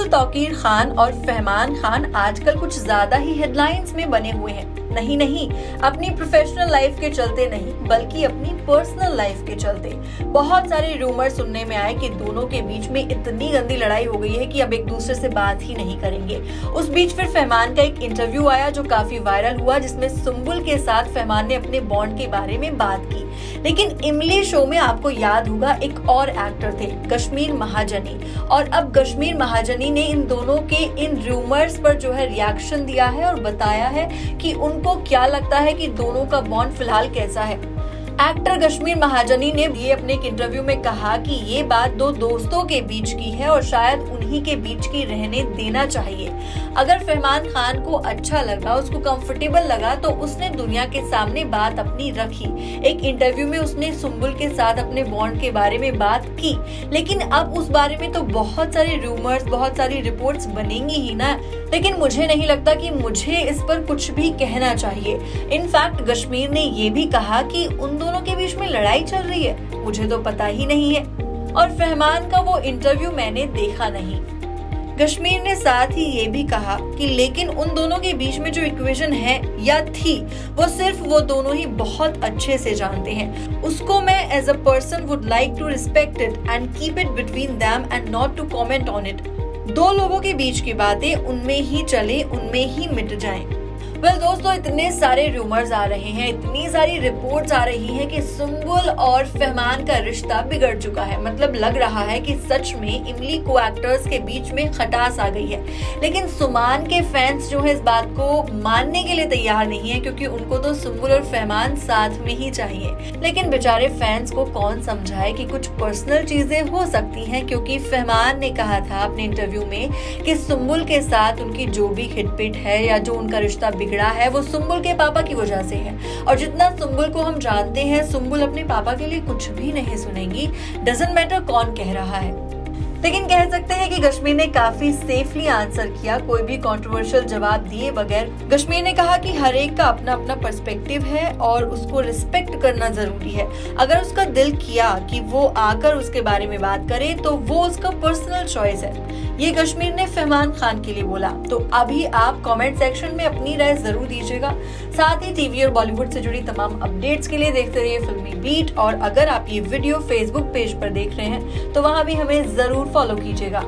सुम्बुल तौकीर खान और फहमान खान आजकल कुछ ज़्यादा ही हेडलाइंस में बने हुए हैं। नहीं नहीं, अपनी प्रोफेशनल लाइफ के चलते नहीं, बल्कि अपनी पर्सनल लाइफ के चलते। बहुत सारे रूमर सुनने में आए कि दोनों के बीच में इतनी गंदी लड़ाई हो गई है कि अब एक दूसरे से बात ही नहीं करेंगे। उस बीच फिर फहमान का एक इंटरव्यू आया जो काफ़ी वायरल हुआ, जिसमें सुम्बुल के साथ फहमान ने अपने बॉन्ड के बारे में बात की। लेकिन इमली शो में आपको याद होगा, एक और एक्टर थे, कश्मीर महाजनी। और अब कश्मीर महाजनी ने इन दोनों के इन रूमर्स पर जो है रिएक्शन दिया है और बताया है कि उनको क्या लगता है कि दोनों का बॉन्ड फ़िलहाल कैसा है। एक्टर कश्मीर महाजनी ने भी अपने एक इंटरव्यू में कहा कि ये बात दो दोस्तों के बीच की है और शायद उन्हीं के बीच की रहने देना चाहिए। अगर फहमान खान को अच्छा लगा, उसको कंफर्टेबल लगा तो उसने दुनिया के सामने बात अपनी रखी। एक इंटरव्यू में उसने सुम्बुल के साथ अपने बॉन्ड के बारे में बात की। लेकिन अब उस बारे में तो बहुत सारे रूमर्स बहुत सारी रिपोर्ट्स बनेंगी ही ना। लेकिन मुझे नहीं लगता कि मुझे इस पर कुछ भी कहना चाहिए। इनफैक्ट कश्मीर ने ये भी कहा कि उन दोनों के बीच में लड़ाई चल रही है, मुझे तो पता ही नहीं है। और फहमान का वो इंटरव्यू मैंने देखा नहीं। कश्मीर ने साथ ही ये भी कहा कि लेकिन उन दोनों के बीच में जो इक्वेशन है, या थी, वो सिर्फ़ वो दोनों ही बहुत अच्छे से जानते हैं। उसको मैं as a person would like to respect it and keep it between them and not to comment on it दो लोगों के बीच की बातें उनमें ही चले, उनमें ही मिट जाएँ। वेल well, दोस्तों इतने सारे रूमर्स आ रहे हैं इतनी सारी रिपोर्ट्स आ रही हैं कि सुम्बुल और फहमान का रिश्ता बिगड़ चुका है। मतलब लग रहा है कि सच में इमली को एक्टर्स के बीच में खटास आ गई है। लेकिन सुमान के फैंस जो है इस बात को मानने के लिए तैयार नहीं है क्योंकि उनको तो सुम्बुल और फहमान साथ में ही चाहिए। लेकिन बेचारे फैंस को कौन समझाए कि कुछ पर्सनल चीज़ें हो सकती हैं? क्योंकि फहमान ने कहा था अपने इंटरव्यू में कि सुम्बुल के साथ उनकी जो भी खिटपिट है या जो उनका रिश्ता है, वो सुम्बुल के पापा की वजह से है। और जितना सुम्बुल को हम जानते हैं सुम्बुल अपने पापा के लिए कुछ भी नहीं सुनेंगी। डजेंट मैटर कौन कह रहा है। लेकिन कह सकते हैं कि कश्मीर ने काफ़ी सेफली आंसर किया, कोई भी कंट्रोवर्शियल जवाब दिए बगैर। कश्मीर ने कहा कि हर एक का अपना अपना पर्सपेक्टिव है और उसको रिस्पेक्ट करना ज़रूरी है। अगर उसका दिल किया कि वो आकर उसके बारे में बात करे तो वो उसका पर्सनल चॉइस है। ये कश्मीर ने फहमान खान के लिए बोला। तो अभी आप कमेंट सेक्शन में अपनी राय ज़रूर दीजिएगा। साथ ही टीवी और बॉलीवुड से जुड़ी तमाम अपडेट्स के लिए देखते रहिए फिल्मी बीट और अगर आप ये वीडियो फेसबुक पेज पर देख रहे हैं तो वहाँ भी हमें ज़रूर फॉलो कीजिएगा।